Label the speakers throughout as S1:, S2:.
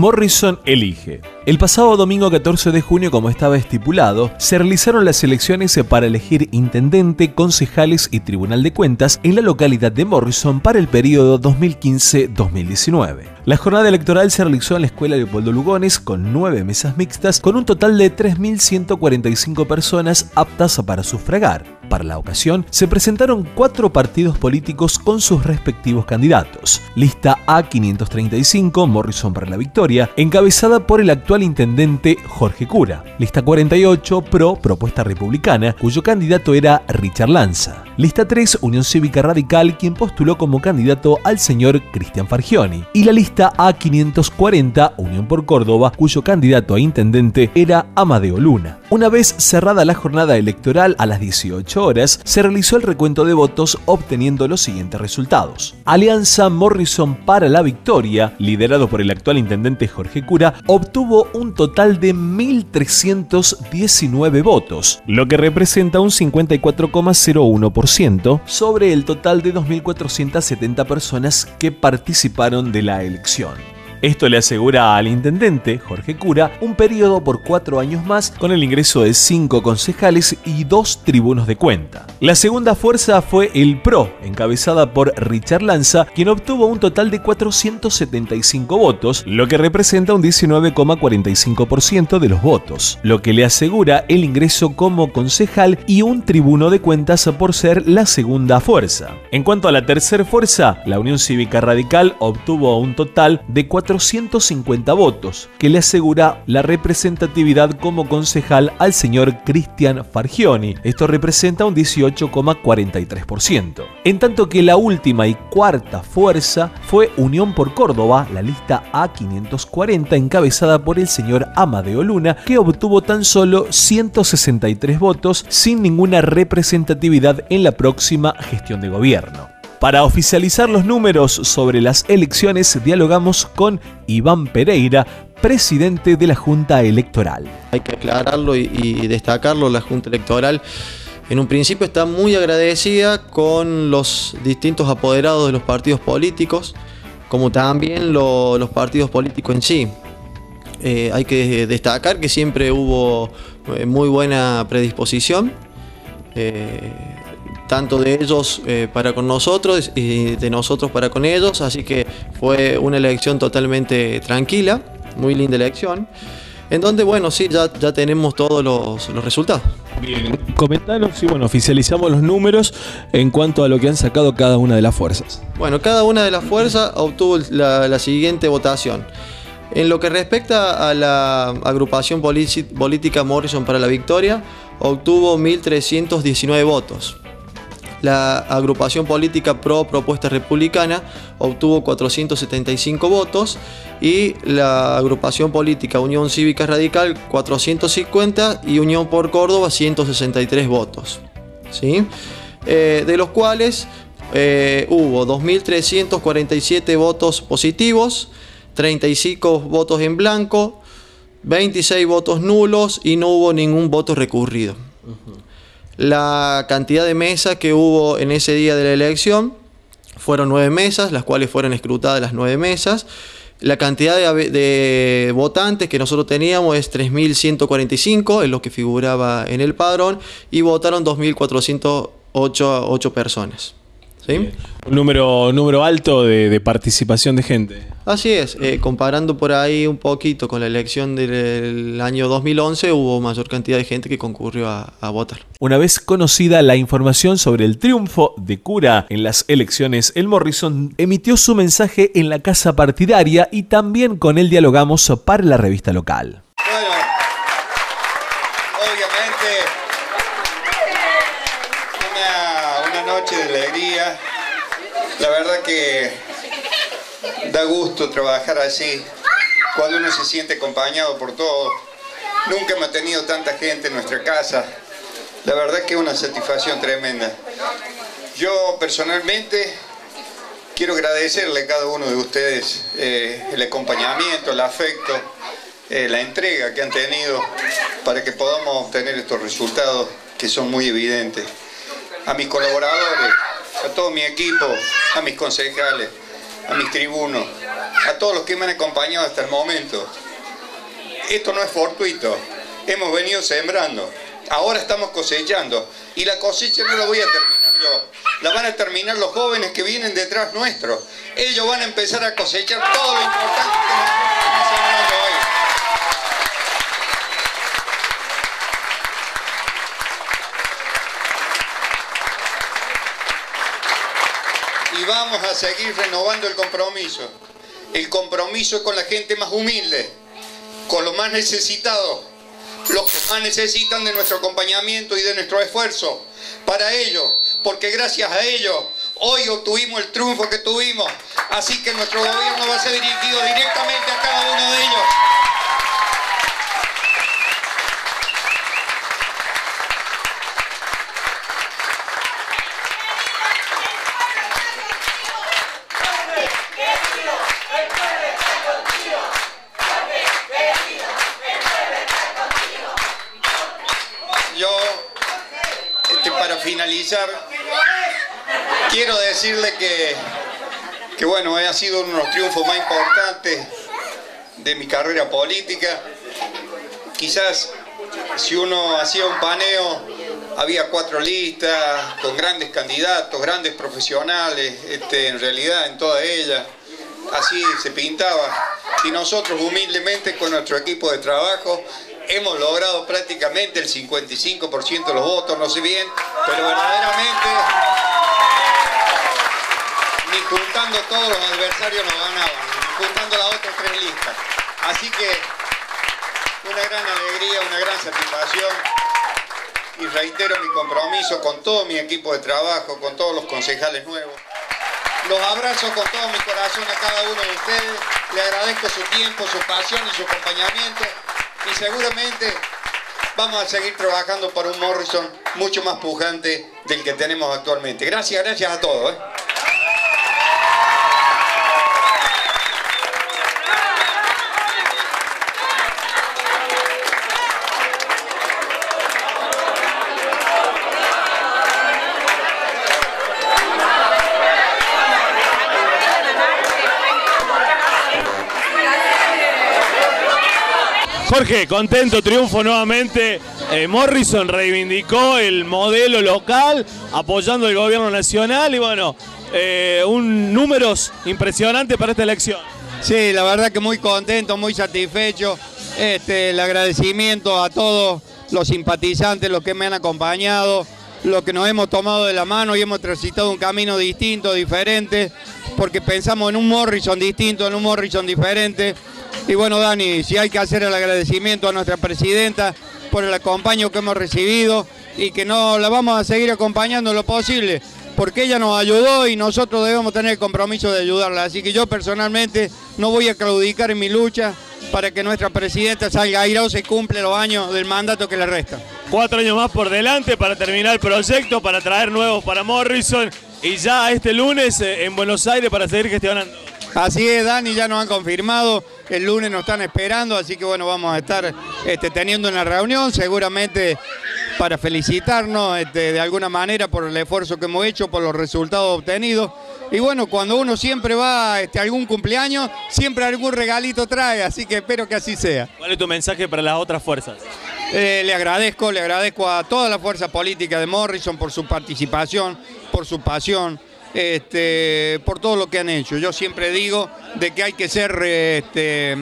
S1: Morrison elige. El pasado domingo 14 de junio, como estaba estipulado, se realizaron las elecciones para elegir intendente, concejales y tribunal de cuentas en la localidad de Morrison para el periodo 2015-2019. La jornada electoral se realizó en la Escuela Leopoldo Lugones con nueve mesas mixtas con un total de 3.145 personas aptas para sufragar. Para la ocasión, se presentaron cuatro partidos políticos con sus respectivos candidatos. Lista A535, Morrison para la victoria, encabezada por el actual intendente Jorge Cura. Lista 48, PRO, Propuesta Republicana, cuyo candidato era Richard Lanza. Lista 3, Unión Cívica Radical, quien postuló como candidato al señor Cristian Fargioni. Y la lista A540, Unión por Córdoba, cuyo candidato a intendente era Amadeo Luna. Una vez cerrada la jornada electoral a las 18 horas, se realizó el recuento de votos obteniendo los siguientes resultados. Alianza Morrison para la Victoria, liderado por el actual intendente Jorge Cura, obtuvo un total de 1.319 votos, lo que representa un 54,01% sobre el total de 2.470 personas que participaron de la elección. Esto le asegura al intendente, Jorge Cura, un periodo por cuatro años más con el ingreso de cinco concejales y dos tribunos de cuenta. La segunda fuerza fue el PRO, encabezada por Richard Lanza, quien obtuvo un total de 475 votos, lo que representa un 19,45% de los votos, lo que le asegura el ingreso como concejal y un tribuno de cuentas por ser la segunda fuerza. En cuanto a la tercera fuerza, la Unión Cívica Radical obtuvo un total de 4 450 votos, que le asegura la representatividad como concejal al señor Cristian Fargioni. Esto representa un 18,43%. En tanto que la última y cuarta fuerza fue Unión por Córdoba, la lista A540 encabezada por el señor Amadeo Luna, que obtuvo tan solo 163 votos sin ninguna representatividad en la próxima gestión de gobierno. Para oficializar los números sobre las elecciones, dialogamos con Iván Pereira, presidente de la Junta Electoral.
S2: Hay que aclararlo y, destacarlo, la Junta Electoral en un principio está muy agradecida con los distintos apoderados de los partidos políticos, como también los partidos políticos en sí. Eh, hay que destacar que siempre hubo eh, muy buena predisposición. Eh, tanto de ellos eh, para con nosotros y de nosotros para con ellos, así que fue una elección totalmente tranquila, muy linda elección, en donde, bueno, sí, ya, ya tenemos todos los, resultados.
S1: Bien, comentanos y bueno, oficializamos los números en cuanto a lo que han sacado cada una de las fuerzas.
S2: Bueno, cada una de las fuerzas obtuvo la, la siguiente votación. En lo que respecta a la agrupación política Morrison para la Victoria, obtuvo 1.319 votos. La agrupación política pro propuesta republicana obtuvo 475 votos y la agrupación política Unión Cívica Radical 450 y Unión por Córdoba 163 votos. ¿sí? Eh, de los cuales eh, hubo 2.347 votos positivos, 35 votos en blanco, 26 votos nulos y no hubo ningún voto recurrido la cantidad de mesas que hubo en ese día de la elección. Fueron nueve mesas, las cuales fueron escrutadas las nueve mesas. La cantidad de, votantes que nosotros teníamos es 3.145, es lo que figuraba en el padrón, y votaron 2.408 personas.
S1: Un número, número alto de, participación de gente.
S2: Así es, eh, comparando por ahí un poquito con la elección del año 2011, hubo mayor cantidad de gente que concurrió a, a, votar.
S1: Una vez conocida la información sobre el triunfo de Cura en las elecciones, el Morrison emitió su mensaje en la casa partidaria y también con él dialogamos para la revista local.
S3: La verdad que da gusto trabajar así, cuando uno se siente acompañado por todos. Nunca ha tenido tanta gente en nuestra casa. La verdad que es una satisfacción tremenda. Yo personalmente quiero agradecerle a cada uno de ustedes eh, el acompañamiento, el afecto, eh, la entrega que han tenido para que podamos obtener estos resultados que son muy evidentes. A mis colaboradores, a todo mi equipo, a mis concejales, a mis tribunos, a todos los que me han acompañado hasta el momento. Esto no es fortuito, hemos venido sembrando, ahora estamos cosechando y la cosecha no la voy a terminar yo, la van a terminar los jóvenes que vienen detrás nuestro. Ellos van a empezar a cosechar todo lo importante que nosotros estamos sembrando hoy. Y vamos a seguir renovando el compromiso. El compromiso con la gente más humilde, con los más necesitados, los que más necesitan de nuestro acompañamiento y de nuestro esfuerzo. Para ellos, porque gracias a ellos hoy obtuvimos el triunfo que tuvimos. Así que nuestro gobierno va a ser dirigido directamente a cada uno de ellos. Yo, este, para finalizar, quiero decirle que, que bueno, ha sido uno de los triunfos más importantes de mi carrera política. Quizás si uno hacía un paneo, había cuatro listas con grandes candidatos, grandes profesionales, este, en realidad en todas ellas. Así se pintaba. Y nosotros humildemente con nuestro equipo de trabajo hemos logrado prácticamente el 55% de los votos, no sé bien, pero verdaderamente ni juntando todos los adversarios nos ganaban, ni juntando las otras tres listas. Así que una gran alegría, una gran satisfacción y reitero mi compromiso con todo mi equipo de trabajo, con todos los concejales nuevos. Los abrazo con todo mi corazón a cada uno de ustedes, le agradezco su tiempo, su pasión y su acompañamiento y seguramente vamos a seguir trabajando por un Morrison mucho más pujante del que tenemos actualmente. Gracias, gracias a todos. ¿eh?
S1: Jorge, contento, triunfo nuevamente. Eh, Morrison reivindicó el modelo local, apoyando el gobierno nacional y bueno, eh, un números impresionantes para esta elección.
S4: Sí, la verdad que muy contento, muy satisfecho. Este, el agradecimiento a todos los simpatizantes, los que me han acompañado, los que nos hemos tomado de la mano y hemos transitado un camino distinto, diferente, porque pensamos en un Morrison distinto, en un Morrison diferente. Y bueno, Dani, si hay que hacer el agradecimiento a nuestra presidenta por el acompaño que hemos recibido y que no la vamos a seguir acompañando lo posible, porque ella nos ayudó y nosotros debemos tener el compromiso de ayudarla. Así que yo personalmente no voy a claudicar en mi lucha para que nuestra presidenta salga airosa y cumple los años del mandato que le resta.
S1: Cuatro años más por delante para terminar el proyecto, para traer nuevos para Morrison y ya este lunes eh, en Buenos Aires para seguir gestionando.
S4: Así es, Dani, ya nos han confirmado, el lunes nos están esperando, así que bueno, vamos a estar este, teniendo una reunión, seguramente para felicitarnos este, de alguna manera por el esfuerzo que hemos hecho, por los resultados obtenidos. Y bueno, cuando uno siempre va este, a algún cumpleaños, siempre algún regalito trae, así que espero que así sea.
S1: ¿Cuál es tu mensaje para las otras fuerzas?
S4: Eh, le agradezco, le agradezco a toda la fuerza política de Morrison por su participación, por su pasión, este, por todo lo que han hecho. Yo siempre digo de que hay que ser, este,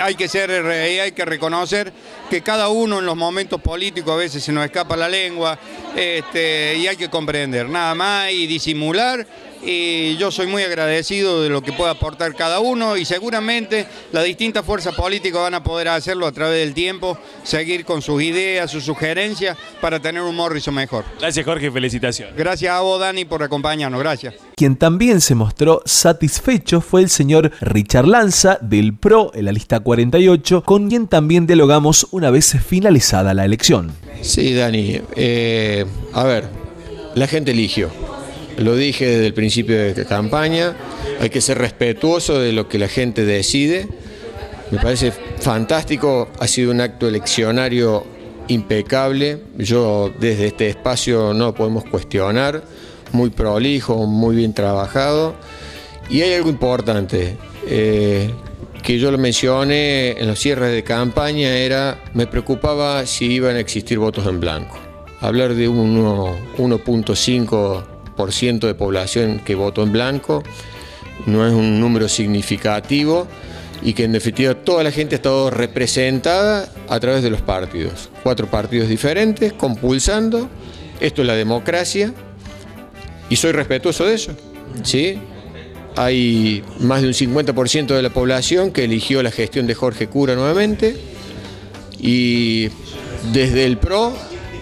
S4: hay que ser, hay que reconocer que cada uno en los momentos políticos a veces se nos escapa la lengua este, y hay que comprender nada más y disimular y yo soy muy agradecido de lo que pueda aportar cada uno y seguramente las distintas fuerzas políticas van a poder hacerlo a través del tiempo, seguir con sus ideas, sus sugerencias para tener un Morrison mejor.
S1: Gracias Jorge, felicitaciones.
S4: Gracias a vos Dani por acompañarnos, gracias.
S1: Quien también se mostró satisfecho fue el señor Richard Lanza del PRO en la lista 48, con quien también dialogamos una vez finalizada la elección.
S5: Sí, Dani, eh, a ver, la gente eligió lo dije desde el principio de campaña, hay que ser respetuoso de lo que la gente decide. Me parece fantástico, ha sido un acto eleccionario impecable. Yo desde este espacio no podemos cuestionar, muy prolijo, muy bien trabajado. Y hay algo importante, eh, que yo lo mencioné en los cierres de campaña, era, me preocupaba si iban a existir votos en blanco. Hablar de un 1.5% de población que votó en blanco no es un número significativo y que en definitiva toda la gente ha estado representada a través de los partidos. Cuatro partidos diferentes, compulsando. Esto es la democracia y soy respetuoso de eso. ¿sí? Hay más de un 50% de la población que eligió la gestión de Jorge Cura nuevamente y desde el PRO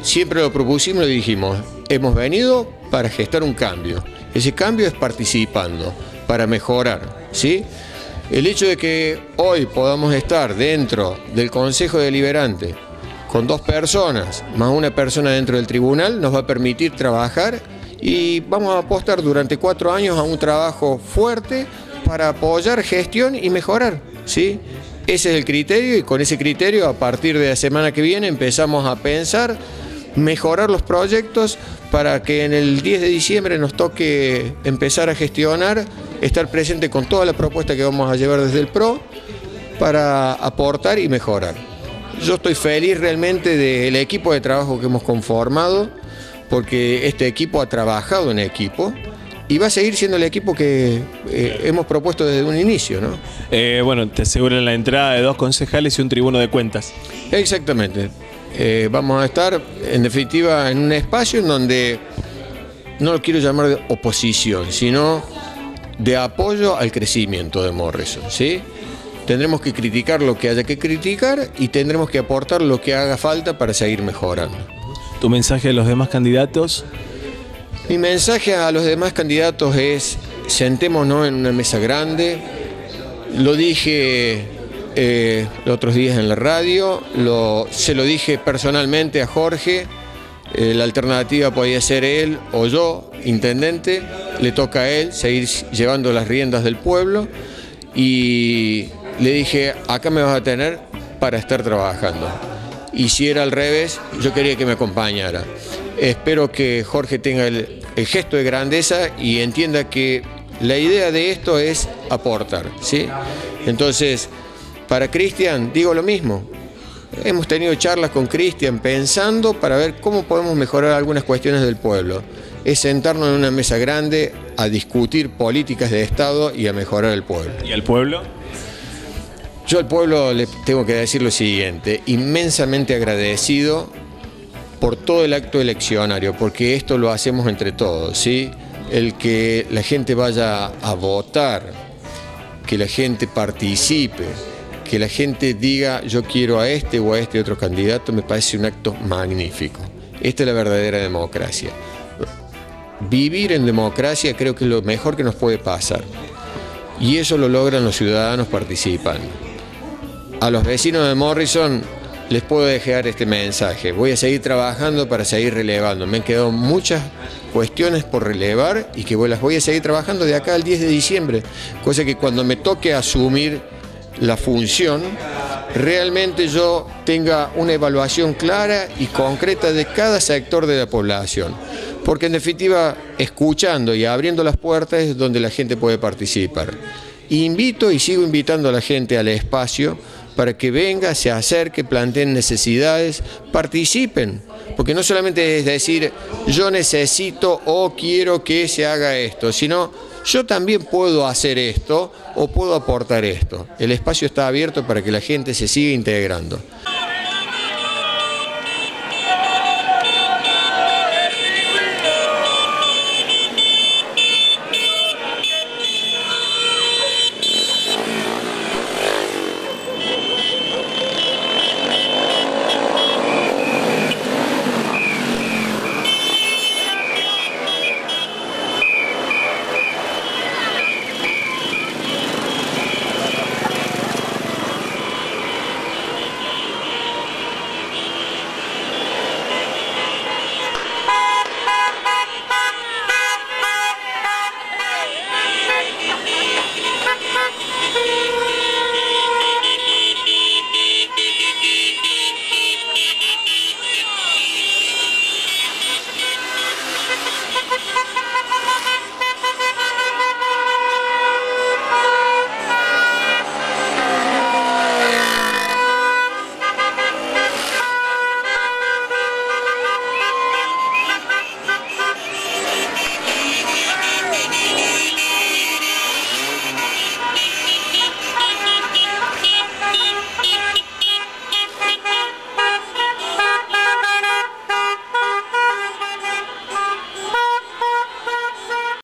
S5: siempre lo propusimos y dijimos, hemos venido para gestar un cambio. Ese cambio es participando, para mejorar. ¿sí? El hecho de que hoy podamos estar dentro del Consejo Deliberante con dos personas, más una persona dentro del tribunal, nos va a permitir trabajar y vamos a apostar durante cuatro años a un trabajo fuerte para apoyar gestión y mejorar. ¿sí? Ese es el criterio y con ese criterio a partir de la semana que viene empezamos a pensar mejorar los proyectos para que en el 10 de diciembre nos toque empezar a gestionar, estar presente con toda la propuesta que vamos a llevar desde el PRO para aportar y mejorar. Yo estoy feliz realmente del equipo de trabajo que hemos conformado porque este equipo ha trabajado en equipo y va a seguir siendo el equipo que eh, hemos propuesto desde un inicio. ¿no?
S1: Eh, bueno, te aseguran la entrada de dos concejales y un tribuno de cuentas.
S5: Exactamente. Eh, vamos a estar, en definitiva, en un espacio en donde no lo quiero llamar de oposición, sino de apoyo al crecimiento de Morrison. ¿sí? Tendremos que criticar lo que haya que criticar y tendremos que aportar lo que haga falta para seguir mejorando.
S1: ¿Tu mensaje a los demás candidatos?
S5: Mi mensaje a los demás candidatos es, sentémonos en una mesa grande. Lo dije eh, los otros días en la radio, se lo dije personalmente a Jorge. Eh, la alternativa podía ser él o yo, intendente. Le toca a él seguir llevando las riendas del pueblo. Y le dije, acá me vas a tener para estar trabajando y si era al revés, yo quería que me acompañara. Espero que Jorge tenga el, gesto de grandeza y entienda que la idea de esto es aportar, ¿sí? Entonces, para Cristian digo lo mismo. Hemos tenido charlas con Cristian pensando para ver cómo podemos mejorar algunas cuestiones del pueblo. Es sentarnos en una mesa grande a discutir políticas de Estado y a mejorar el pueblo.
S1: ¿Y al pueblo?
S5: Yo al pueblo le tengo que decir lo siguiente, inmensamente agradecido por todo el acto eleccionario, porque esto lo hacemos entre todos, ¿sí? El que la gente vaya a votar, que la gente participe, que la gente diga yo quiero a este o a este otro candidato, me parece un acto magnífico. Esta es la verdadera democracia. Vivir en democracia creo que es lo mejor que nos puede pasar. Y eso lo logran los ciudadanos participando a los vecinos de Morrison les puedo dejar este mensaje. Voy a seguir trabajando para seguir relevando. Me han quedado muchas cuestiones por relevar y que las voy a seguir trabajando de acá al 10 de diciembre. Cosa que cuando me toque asumir la función, realmente yo tenga una evaluación clara y concreta de cada sector de la población. Porque en definitiva, escuchando y abriendo las puertas es donde la gente puede participar. Invito y sigo invitando a la gente al espacio para que venga, se acerque, planteen necesidades, participen, porque no solamente es decir yo necesito o quiero que se haga esto, sino yo también puedo hacer esto o puedo aportar esto. El espacio está abierto para que la gente se siga integrando.